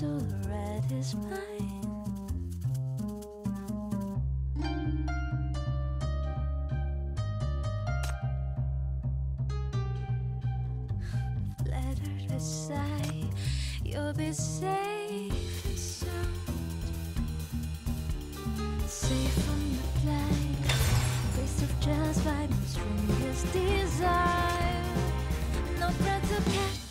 so the red is mine. Letter to sigh, you'll be safe and sound. Safe from the blind, waste of just by my strongest desire. No breath to catch.